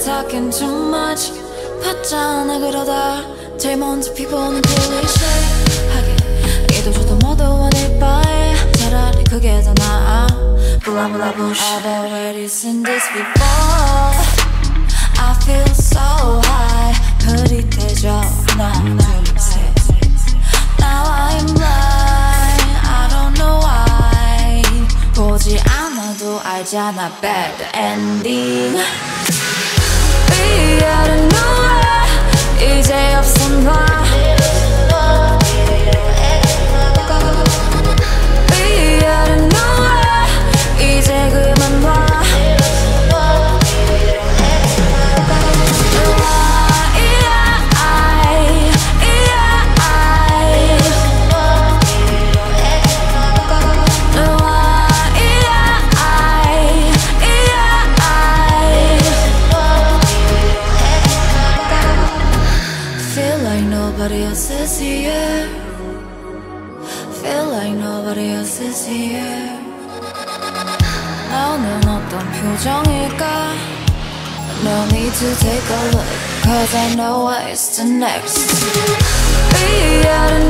talking too much 봤잖아 그러다 제일 먼저 피부는 클리셰하게 이도 저도 모두 원일 바에 차라리 그게 더 나아 Blah blah bullshit I've already seen this before I feel so high 흐릿해져 하나 둘셋 Now I'm blind I don't know why 보지 않아도 알잖아 bad ending We out of nowhere else is here. Feel like nobody else is here. 나는 어떤 표정일까? No need to take a look, cause I know what's the next. We out